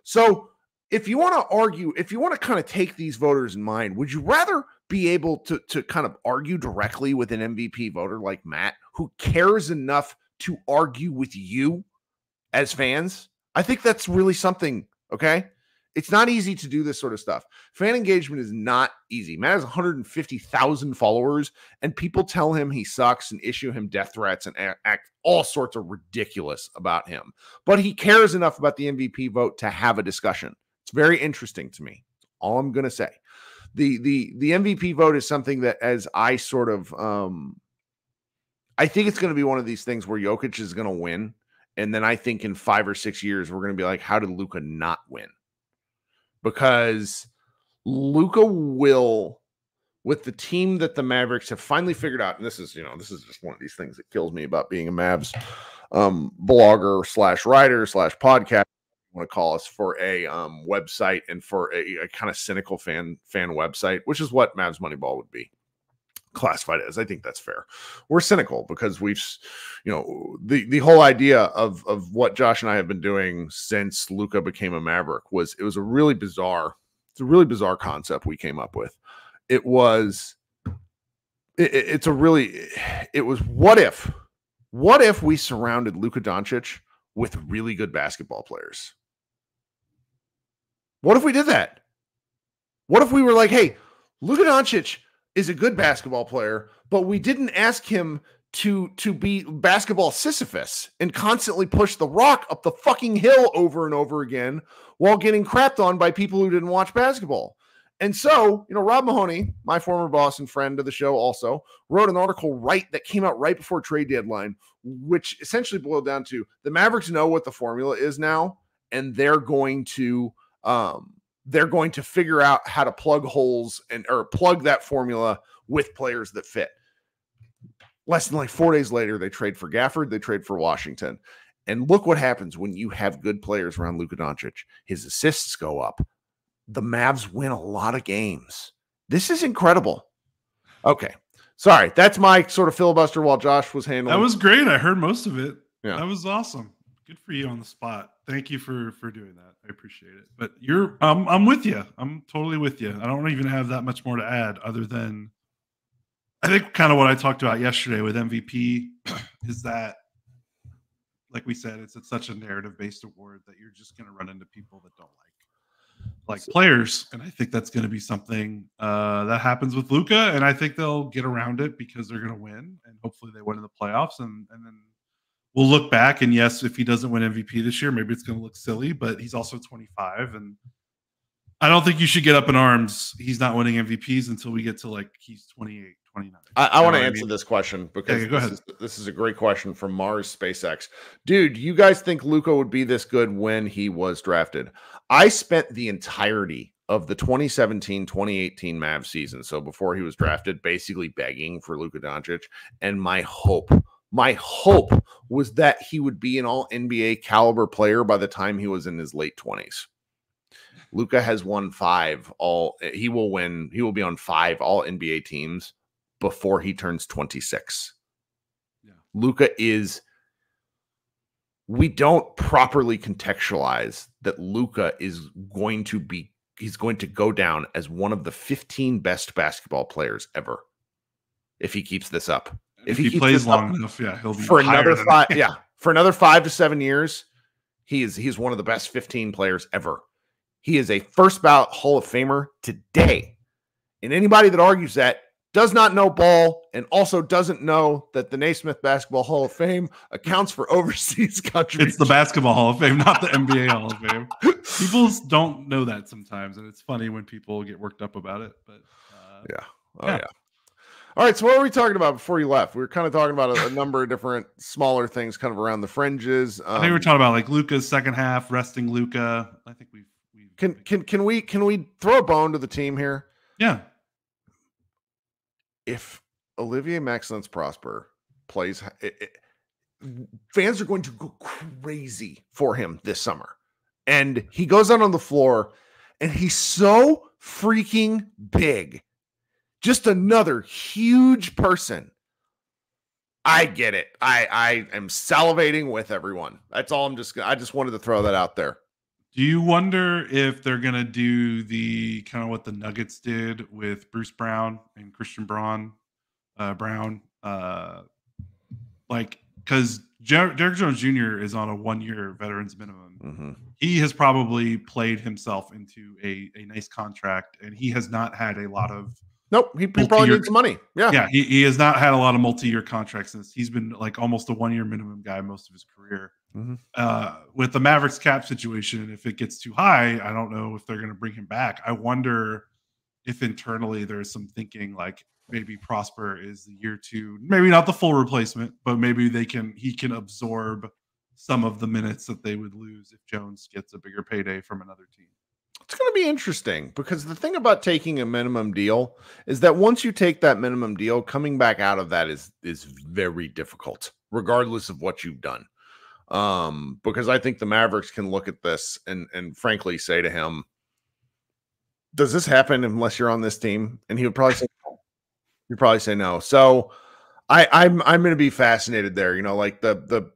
[SPEAKER 1] So if you want to argue, if you want to kind of take these voters in mind, would you rather be able to to kind of argue directly with an MVP voter like Matt who cares enough to argue with you as fans? I think that's really something, okay? It's not easy to do this sort of stuff. Fan engagement is not easy. Matt has 150,000 followers, and people tell him he sucks and issue him death threats and act all sorts of ridiculous about him. But he cares enough about the MVP vote to have a discussion. It's very interesting to me. All I'm going to say. The the the MVP vote is something that as I sort of um I think it's going to be one of these things where Jokic is going to win and then I think in 5 or 6 years we're going to be like how did Luka not win? Because Luka will with the team that the Mavericks have finally figured out, and this is, you know, this is just one of these things that kills me about being a Mavs um, blogger slash writer slash podcast. Want to call us for a um, website and for a, a kind of cynical fan fan website, which is what Mavs Moneyball would be classified as. I think that's fair. We're cynical because we've, you know, the the whole idea of of what Josh and I have been doing since Luka became a Maverick was it was a really bizarre, it's a really bizarre concept we came up with It was it, it's a really it was what if what if we surrounded Luka Doncic with really good basketball players? What if we did that? What if we were like, hey, Luka Doncic is a good basketball player, but we didn't ask him to to be basketball Sisyphus and constantly push the rock up the fucking hill over and over again while getting crapped on by people who didn't watch basketball. And so, you know, Rob Mahoney, my former boss and friend of the show, also wrote an article right that came out right before trade deadline, which essentially boiled down to the Mavericks know what the formula is now, and they're going to um they're going to figure out how to plug holes and or plug that formula with players that fit. Less than like four days later, they trade for Gafford, they trade for Washington. And look what happens when you have good players around Luka Doncic. His assists go up, the Mavs win a lot of games. This is incredible. Okay. Sorry, that's my sort of filibuster while Josh was handling.
[SPEAKER 2] That was great. I heard most of it.
[SPEAKER 1] Yeah.
[SPEAKER 2] That was awesome. Good for you on the spot. Thank you for for doing that. I appreciate it. But you're um I'm with you. I'm totally with you. I don't even have that much more to add other than I think kind of what I talked about yesterday with MVP *clears throat* is that like we said, it's, it's such a narrative based award that you're just going to run into people that don't like like players, and I think that's going to be something uh, that happens with Luka and I think they'll get around it because they're going to win, and hopefully they win in the playoffs, and and then we'll look back, and yes, if he doesn't win MVP this year, maybe it's going to look silly, but he's also 25, and I don't think you should get up in arms. He's not winning MVPs until we get to like he's 28. 29.
[SPEAKER 1] I, I want to answer I mean? this question because
[SPEAKER 2] yeah,
[SPEAKER 1] this. Is, this is a great question from Mars SpaceX. Dude, you guys think Luka would be this good when he was drafted? I spent the entirety of the 2017 2018 Mav season, so before he was drafted, basically begging for Luka Doncic. And my hope, my hope was that he would be an all NBA caliber player by the time he was in his late 20s. Luka has won five all he will win, he will be on five all NBA teams before he turns 26. Yeah. Luka is we don't properly contextualize that Luka is going to be he's going to go down as one of the 15 best basketball players ever if he keeps this up.
[SPEAKER 2] If, if he, he plays long enough, yeah, he'll be
[SPEAKER 1] for another five. *laughs* yeah, for another five to seven years, he is he's one of the best 15 players ever. He is a first ballot Hall of Famer today. And anybody that argues that does not know ball and also doesn't know that the Naismith Basketball Hall of Fame accounts for *laughs* overseas countries.
[SPEAKER 2] It's the Basketball Hall of Fame, not the NBA Hall of Fame. *laughs* People don't know that sometimes, and it's funny when people get worked up about it. But uh,
[SPEAKER 1] yeah, oh yeah. yeah. All right, so what were we talking about before you left? We were kind of talking about a, a number of different smaller things, kind of around the fringes.
[SPEAKER 2] Um, I think we were um, talking about like Luka's second half, resting Luka. I think we've, we've
[SPEAKER 1] can can can we can we throw a bone to the team here?
[SPEAKER 2] Yeah
[SPEAKER 1] if Olivier Maxence Prosper plays, it, it, fans are going to go crazy for him this summer. And he goes out on the floor and he's so freaking big. Just another huge person. I get it. I I am salivating with everyone. That's all I'm just I just wanted to throw that out there.
[SPEAKER 2] Do you wonder if they're gonna do the kind of what the Nuggets did with Bruce Brown and Christian Braun, uh, Brown, uh, like because Jer- Derrick Jones Jr. is on a one-year veterans minimum.
[SPEAKER 1] Mm-hmm.
[SPEAKER 2] He has probably played himself into a a nice contract, and he has not had a lot of.
[SPEAKER 1] Nope, he, he probably needs money. Yeah,
[SPEAKER 2] yeah, he, he has not had a lot of multi-year contracts since he's been like almost a one-year minimum guy most of his career.
[SPEAKER 1] Mm-hmm.
[SPEAKER 2] Uh, with the Mavericks cap situation, if it gets too high, I don't know if they're going to bring him back. I wonder if internally there's some thinking like maybe Prosper is the year two, maybe not the full replacement, but maybe they can he can absorb some of the minutes that they would lose if Jones gets a bigger payday from another team.
[SPEAKER 1] It's going to be interesting because the thing about taking a minimum deal is that once you take that minimum deal, coming back out of that is is very difficult, regardless of what you've done um, because I think the Mavericks can look at this and and frankly say to him, "Does this happen unless you're on this team?" And he would probably say, no. "He'd probably say no." So I, I'm I'm going to be fascinated there. You know, like the the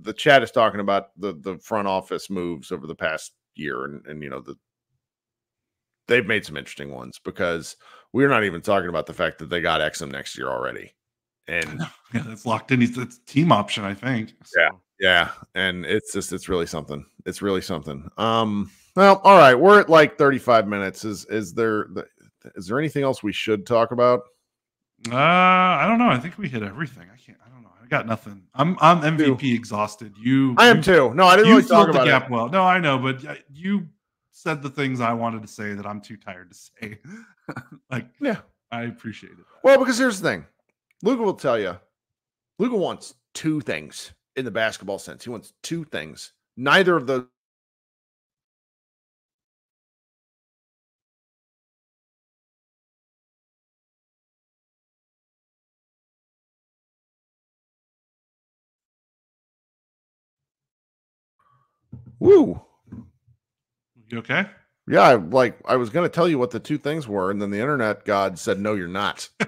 [SPEAKER 1] the chat is talking about the the front office moves over the past year, and and you know the they've made some interesting ones because we're not even talking about the fact that they got Exum next year already. And *laughs*
[SPEAKER 2] yeah, that's locked in. He's it's team option, I think.
[SPEAKER 1] So. Yeah. Yeah. And it's just it's really something. It's really something. Um, well, all right. We're at like 35 minutes. Is is there is there anything else we should talk about?
[SPEAKER 2] Uh I don't know. I think we hit everything. I can't I don't know. I got nothing. I'm I'm MVP Ew. exhausted. You
[SPEAKER 1] I am too. No, I didn't really talk about the gap
[SPEAKER 2] it. well. No, I know, but you said the things I wanted to say that I'm too tired to say. *laughs* like, yeah, I appreciate it.
[SPEAKER 1] Well, because here's the thing Luka will tell you Luka wants two things in the basketball sense. He wants two things. Neither of those Woo.
[SPEAKER 2] You okay?
[SPEAKER 1] Yeah, I, like I was going to tell you what the two things were, and then the internet god said, "No, you're not." *laughs*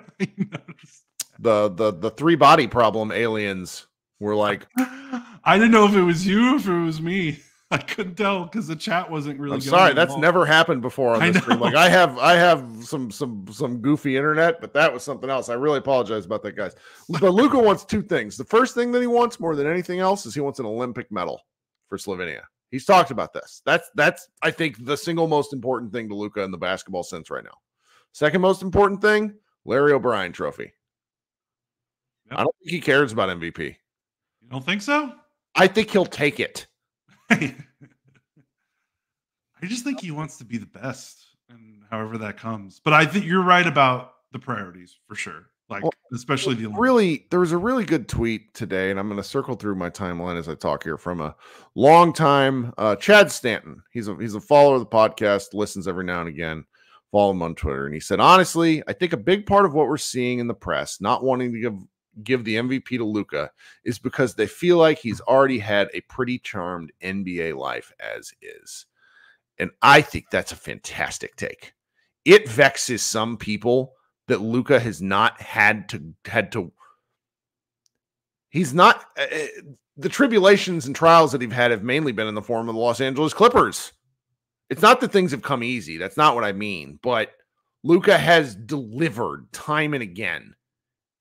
[SPEAKER 1] the the the three body problem aliens were like, *laughs*
[SPEAKER 2] I didn't know if it was you if it was me. *laughs* I couldn't tell because the chat wasn't really.
[SPEAKER 1] I'm sorry, that's all. never happened before on this stream. Like I have, I have some some some goofy internet, but that was something else. I really apologize about that, guys. But Luka wants two things. The first thing that he wants more than anything else is he wants an Olympic medal for Slovenia. He's talked about this. That's that's I think the single most important thing to Luka in the basketball sense right now. Second most important thing, Larry O'Brien trophy. Yep. I don't think he cares about MVP.
[SPEAKER 2] You don't think so?
[SPEAKER 1] I think he'll take it. *laughs*
[SPEAKER 2] I just think he wants to be the best and however that comes. But I think you're right about the priorities for sure especially the
[SPEAKER 1] really there was a really good tweet today and i'm going to circle through my timeline as i talk here from a long time uh, chad stanton. He's a he's a follower of the podcast listens every now and again. Follow him on twitter and he said honestly i think a big part of what we're seeing in the press not wanting to give give the mvp to luka is because they feel like he's already had a pretty charmed nba life as is. And i think that's a fantastic take. It vexes some people that Luka has not had to had to he's not uh, the tribulations and trials that he's had have mainly been in the form of the Los Angeles Clippers. It's not that things have come easy. That's not what I mean, but Luka has delivered time and again.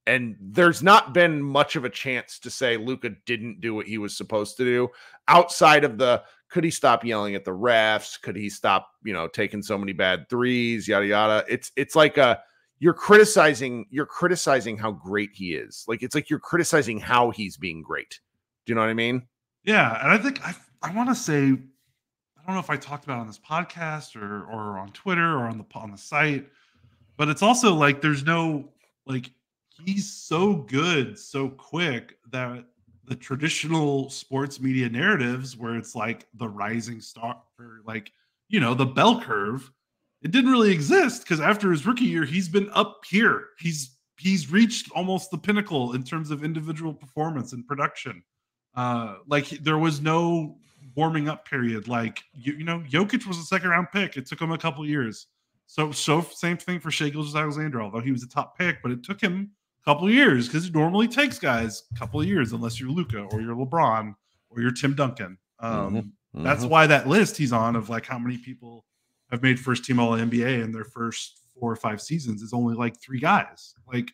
[SPEAKER 1] And there's not been much of a chance to say Luka didn't do what he was supposed to do outside of the could he stop yelling at the refs? Could he stop, you know, taking so many bad threes, yada yada. It's it's like a you're criticizing you're criticizing how great he is. Like it's like you're criticizing how he's being great. Do you know what I mean?
[SPEAKER 2] Yeah, and I think I I want to say I don't know if I talked about on this podcast or or on Twitter or on the on the site, but it's also like there's no like he's so good so quick that the traditional sports media narratives where it's like the rising star or like you know the bell curve it didn't really exist because after his rookie year, he's been up here. He's he's reached almost the pinnacle in terms of individual performance and production. Uh, like there was no warming up period. Like you, you know, Jokic was a second round pick. It took him a couple years. So so same thing for Shai Gilgeous-Alexander, although he was a top pick, but it took him a couple years because it normally takes guys a couple years unless you're Luka or you're LeBron or you're Tim Duncan. Um, mm-hmm. Mm-hmm. That's why that list he's on of like how many people have made first team all NBA in their first four or five seasons is only like three guys. Like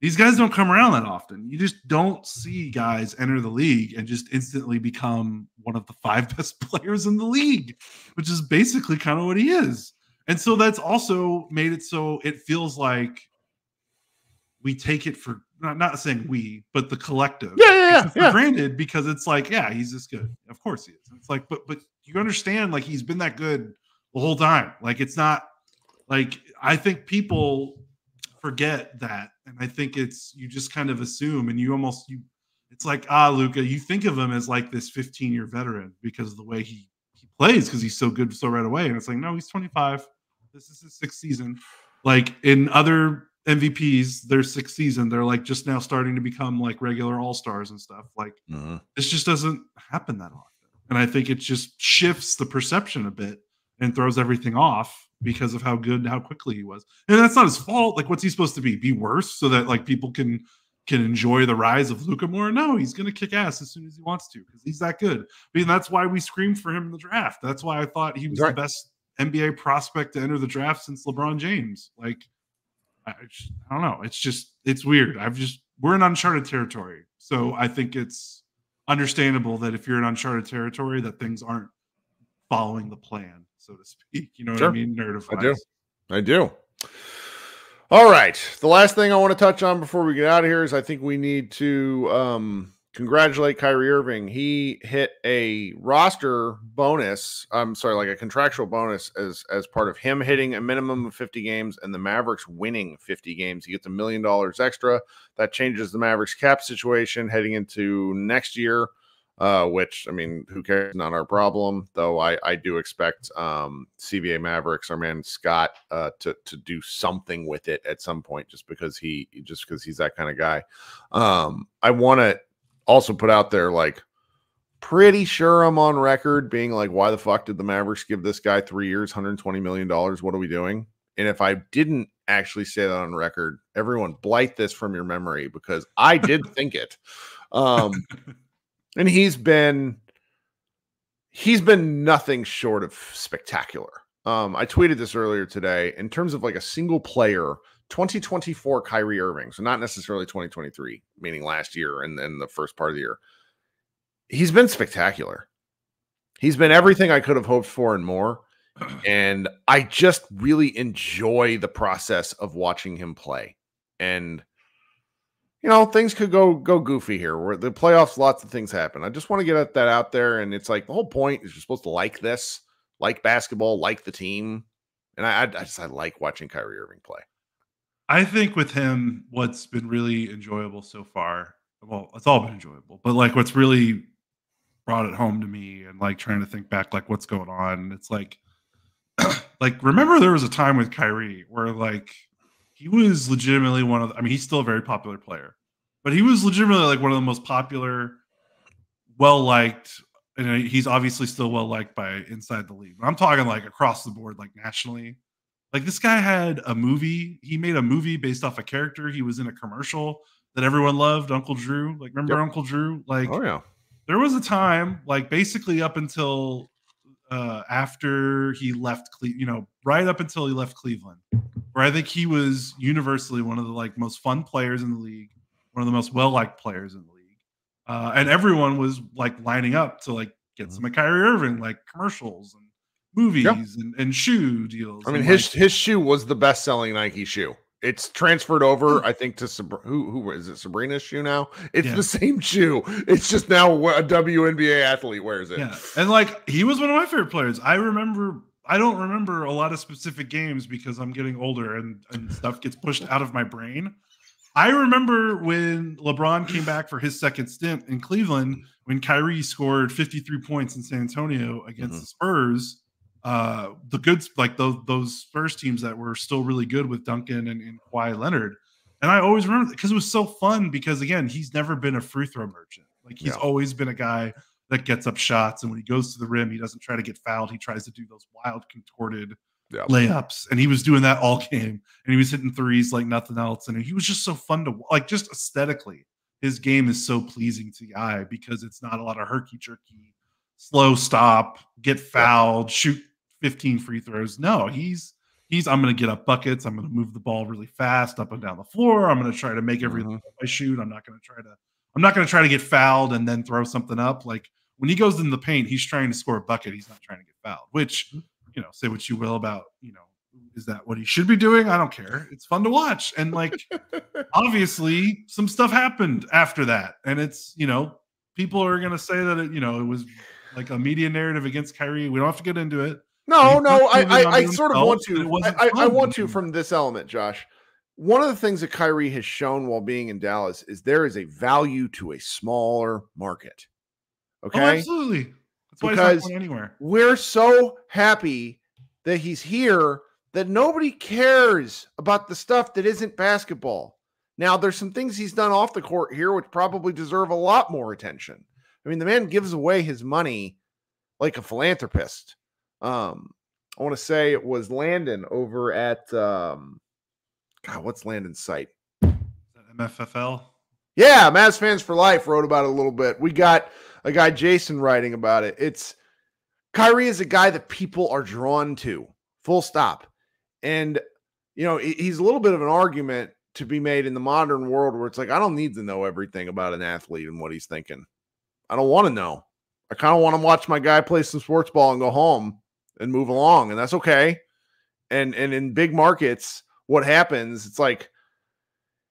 [SPEAKER 2] these guys don't come around that often. You just don't see guys enter the league and just instantly become one of the five *laughs* best players in the league, which is basically kind of what he is. And so that's also made it so it feels like we take it for not, not saying we, but the collective.
[SPEAKER 1] Yeah, yeah, yeah.
[SPEAKER 2] For
[SPEAKER 1] yeah.
[SPEAKER 2] granted, because it's like, yeah, he's this good. Of course he is. It's like, but but you understand, like he's been that good the whole time. Like it's not like I think people forget that, and I think it's you just kind of assume, and you almost you. It's like ah, Luka, you think of him as like this 15 year veteran because of the way he he plays because he's so good so right away, and it's like no, he's 25. This is his sixth season. Like in other MVPs, their sixth season, they're like just now starting to become like regular all stars and stuff. Like uh-huh. this just doesn't happen that often. And I think it just shifts the perception a bit and throws everything off because of how good how quickly he was and that's not his fault like what's he supposed to be be worse so that like people can can enjoy the rise of Luka more no he's gonna kick ass as soon as he wants to because he's that good I mean that's why we screamed for him in the draft that's why I thought he was right. the best NBA prospect to enter the draft since LeBron James. Like, I, just, I don't know. It's just it's weird. I've just we're in uncharted territory, so I think it's understandable that if you're in uncharted territory, that things aren't following the plan, so to speak. You know what I mean? Nerd
[SPEAKER 1] I do. I do. All right. The last thing I want to touch on before we get out of here is I think we need to um, congratulate Kyrie Irving. He hit a roster bonus. I'm sorry, like a contractual bonus as as part of him hitting a minimum of 50 games and the Mavericks winning 50 games. He gets a million dollars extra. That changes the Mavericks cap situation heading into next year uh, which I mean, who cares? Not our problem. Though I I do expect um, CBA Mavericks, our man Scott, uh, to to do something with it at some point, just because he just because he's that kind of guy. Um, I want to also put out there like. Pretty sure I'm on record being like, why the fuck did the Mavericks give this guy three years, 120 million dollars? What are we doing? And if I didn't actually say that on record, everyone blight this from your memory because I did think it. Um, *laughs* and he's been he's been nothing short of spectacular. Um, I tweeted this earlier today in terms of like a single player 2024 Kyrie Irving, so not necessarily 2023, meaning last year and then the first part of the year. He's been spectacular. He's been everything I could have hoped for and more. *clears throat* And I just really enjoy the process of watching him play. And you know, things could go go goofy here. Where the playoffs, lots of things happen. I just want to get that out there, and it's like the whole point is you're supposed to like this, like basketball, like the team, and I, I, just I like watching Kyrie Irving play.
[SPEAKER 2] I think with him, what's been really enjoyable so far, well, it's all been enjoyable, but like what's really brought it home to me and like trying to think back, like what's going on. It's like, *clears throat* like remember there was a time with Kyrie where like he was legitimately one of, the, I mean, he's still a very popular player, but he was legitimately like one of the most popular, well liked, and he's obviously still well liked by inside the league. But I'm talking like across the board, like nationally. Like this guy had a movie. He made a movie based off a character. He was in a commercial that everyone loved, Uncle Drew. Like remember
[SPEAKER 1] Yep.
[SPEAKER 2] Uncle Drew? Like
[SPEAKER 1] Oh yeah,
[SPEAKER 2] there was a time, like basically up until uh after he left Cle- you know, right up until he left Cleveland, where I think he was universally one of the like most fun players in the league, one of the most well-liked players in the league. Uh, and everyone was like lining up to like get some of Kyrie Irving, like commercials and movies and, and shoe deals.
[SPEAKER 1] I mean
[SPEAKER 2] and,
[SPEAKER 1] his
[SPEAKER 2] like,
[SPEAKER 1] his shoe was the best selling Nike shoe. It's transferred over, I think, to Sabr- who who is it? Sabrina's shoe now. It's
[SPEAKER 2] Yeah.
[SPEAKER 1] the same shoe. It's just now a WNBA athlete wears it.
[SPEAKER 2] Yeah, and like he was one of my favorite players. I remember. I don't remember a lot of specific games because I'm getting older and and stuff gets pushed out of my brain. I remember when LeBron came back for his second stint in Cleveland when Kyrie scored 53 points in San Antonio against
[SPEAKER 1] Mhm.
[SPEAKER 2] the Spurs. Uh, the good like those those Spurs teams that were still really good with Duncan and, and Kawhi Leonard. And I always remember because it was so fun because again, he's never been a free throw merchant. Like he's
[SPEAKER 1] Yeah.
[SPEAKER 2] always been a guy that gets up shots, and when he goes to the rim, he doesn't try to get fouled. He tries to do those wild contorted
[SPEAKER 1] Yeah.
[SPEAKER 2] layups, and he was doing that all *laughs* game. And he was hitting threes like nothing else, and he was just so fun to like. Just aesthetically, his game is so pleasing to the eye because it's not a lot of herky jerky, slow stop, get fouled, shoot 15 free throws. No, he's he's I'm going to get up buckets. I'm going to move the ball really fast up and down the floor. I'm going to try to make every
[SPEAKER 1] Mhm.
[SPEAKER 2] I shoot. I'm not going to try to I'm not going to try to get fouled and then throw something up. Like when he goes in the paint, he's trying to score a bucket. He's not trying to get fouled. Which you know, say what you will about you know, is that what he should be doing? I don't care. It's fun to watch. And like *laughs* obviously, some stuff happened after that, and it's you know, people are going to say that it you know it was like a media narrative against Kyrie. We don't have to get into it.
[SPEAKER 1] No, no, I, I, I sort of want
[SPEAKER 2] himself, and it
[SPEAKER 1] to. I, I, want to from this element, Josh. One of the things that Kyrie has shown while being in Dallas is there is a value to a smaller market.
[SPEAKER 2] Oh,
[SPEAKER 1] Okay,
[SPEAKER 2] absolutely. That's why he's
[SPEAKER 1] Because-
[SPEAKER 2] anywhere.
[SPEAKER 1] we're so happy that he's here that nobody cares about the stuff that isn't basketball. Now, there's some things he's done off the court here which probably deserve a lot more attention. I mean, the man gives away his money like a philanthropist. Um, I want to say it was Landon over at um, God, what's Landon's site?
[SPEAKER 2] MFFL.
[SPEAKER 1] Yeah, Mavs fans for life wrote about it a little bit. We got a guy Jason writing about it. It's Kyrie is a guy that people are drawn to, full stop. And, you know, he's a little bit of an argument to be made in the modern world where it's like, I don't need to know everything about an athlete and what he's thinking. I don't want to know. I kind of want to watch my guy play some sports ball and go home and move along, and that's okay. And and in big markets, what happens? It's like,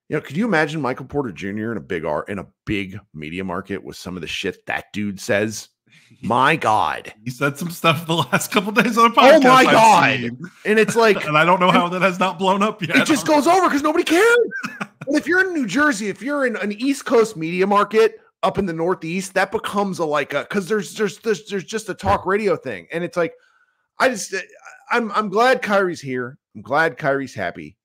[SPEAKER 1] you know, could you imagine Michael Porter Jr. in a big art in a big media market with some of the shit that dude says? My *laughs* God,
[SPEAKER 2] he said some stuff the last couple days on a oh podcast.
[SPEAKER 1] Oh my God! And it's like, *laughs*
[SPEAKER 2] and I don't know how that has not blown up yet.
[SPEAKER 1] It just *laughs* goes over because nobody cares. but if you're in New Jersey, if you're in an East Coast media market up in the Northeast, that becomes a like a because there's, there's there's there's just a talk radio thing, and it's like, I just eh, I'm I'm glad Kyrie's here. I'm glad Kyrie's happy.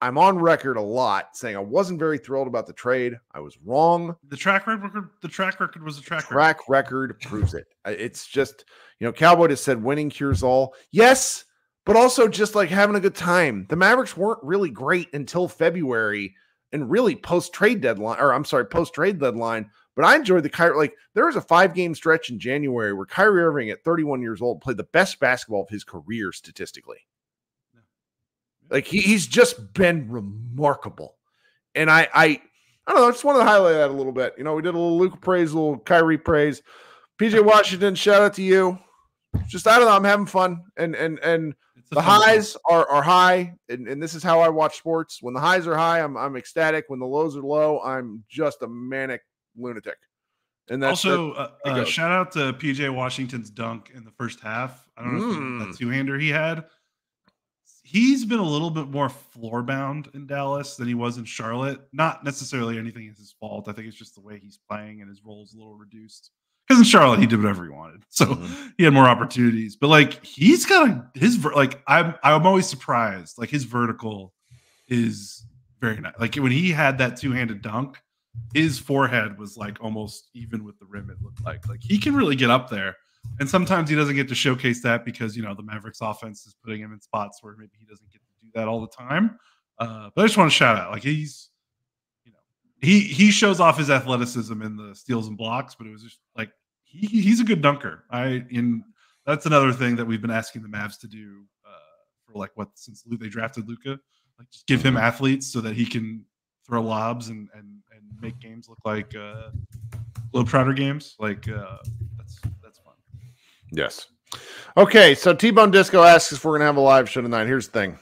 [SPEAKER 1] I'm on record a lot saying I wasn't very thrilled about the trade. I was wrong.
[SPEAKER 2] The track record, the track record was a track,
[SPEAKER 1] track record. record proves it. It's just, you know, Cowboy just said winning cures all. Yes, but also just like having a good time. The Mavericks weren't really great until February and really post trade deadline, or I'm sorry, post trade deadline. But I enjoyed the Kyrie. Like there was a five game stretch in January where Kyrie Irving at 31 years old played the best basketball of his career statistically. Like he, he's just been remarkable. And I, I, I don't know. I just wanted to highlight that a little bit. You know, we did a little Luka praise, a little Kyrie praise. PJ Washington, shout out to you. Just I don't know. I'm having fun, and and and the highs are are high, and, and this is how I watch sports. When the highs are high, I'm I'm ecstatic. When the lows are low, I'm just a manic lunatic.
[SPEAKER 2] And that's also uh, uh, shout out to PJ Washington's dunk in the first half. I don't know mm. if that two hander he had he's been a little bit more floor bound in Dallas than he was in Charlotte. Not necessarily anything is his fault. I think it's just the way he's playing and his role is a little reduced. Because in Charlotte, he did whatever he wanted, so mm-hmm. he had more opportunities. But like he's got a, his like I'm I'm always surprised. Like his vertical is very nice. Like when he had that two handed dunk, his forehead was like almost even with the rim. It looked like like he can really get up there. And sometimes he doesn't get to showcase that because you know the Mavericks offense is putting him in spots where maybe he doesn't get to do that all the time. Uh, but I just want to shout out, like he's, you know, he he shows off his athleticism in the steals and blocks, but it was just like he he's a good dunker. I in that's another thing that we've been asking the Mavs to do uh, for like what since they drafted Luka, like just give him mm-hmm. athletes so that he can throw lobs and and and make games look like uh, Globetrotter games. Like uh, that's that's fun.
[SPEAKER 1] Yes. Okay, so T Bone Disco asks if we're gonna have a live show tonight. Here's the thing.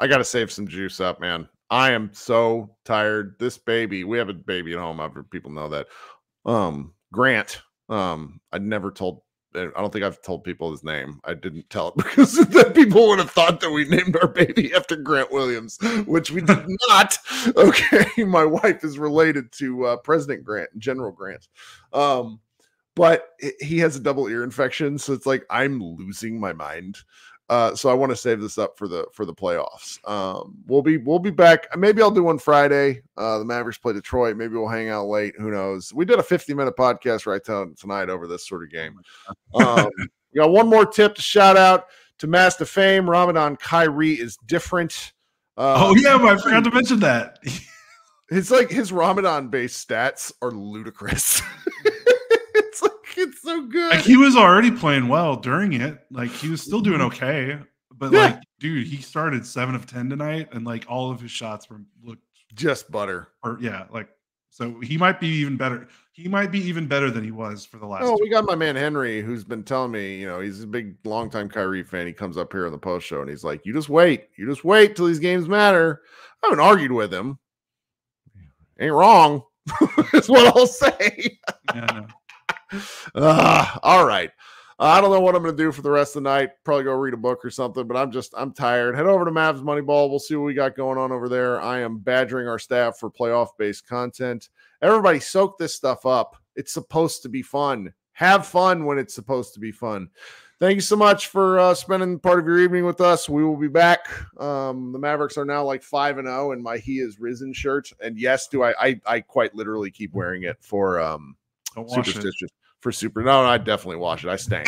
[SPEAKER 1] I gotta save some juice up, man. I am so tired. This baby, we have a baby at home. People know that. Um, Grant. Um, I never told. I don't think I've told people his name. I didn't tell it *laughs* because then people would have thought that we named our baby after Grant Williams, which we did *laughs* not. Okay, my wife is related to uh, President Grant, General Grant. Um, but he has a double ear infection, so it's like I'm losing my mind. Uh, so I want to save this up for the for the playoffs. Um, we'll be we'll be back. Maybe I'll do one Friday. Uh, the Mavericks play Detroit. Maybe we'll hang out late. Who knows? We did a 50 minute podcast right tonight over this sort of game. Um, *laughs* we got one more tip to shout out to Master Fame. Ramadan Kyrie is different.
[SPEAKER 2] Uh, oh yeah, I forgot to mention that. *laughs*
[SPEAKER 1] It's like his Ramadan based stats are ludicrous. *laughs* it's so good.
[SPEAKER 2] Like he was already playing well during it. Like he was still doing mm-hmm. okay. But yeah. like, dude, he started seven of ten tonight, and like all of his shots were looked
[SPEAKER 1] just butter.
[SPEAKER 2] Or yeah, like so he might be even better. He might be even better than he was for the last.
[SPEAKER 1] Oh, we got my man Henry, who's been telling me, you know, he's a big longtime Kyrie fan. He comes up here on the post show and he's like, "You just wait, you just wait till these games matter." I haven't argued with him. Ain't wrong. *laughs* That's what I'll say. Yeah, uh, all right. I don't know what I'm going to do for the rest of the night. Probably go read a book or something, but I'm just, I'm tired. Head over to Mavs Moneyball. We'll see what we got going on over there. I am badgering our staff for playoff based content. Everybody soak this stuff up. It's supposed to be fun. Have fun when it's supposed to be fun. Thank you so much for uh, spending part of your evening with us. We will be back. Um, the Mavericks are now like five and zero oh in my "He is Risen" shirt, and yes, do I? I, I quite literally keep wearing it for um, superstitious for super. No, I definitely wash it. I stain.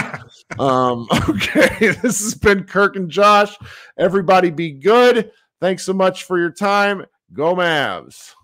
[SPEAKER 1] um, *laughs* okay, *laughs* this has been Kirk and Josh. Everybody be good. Thanks so much for your time. Go Mavs.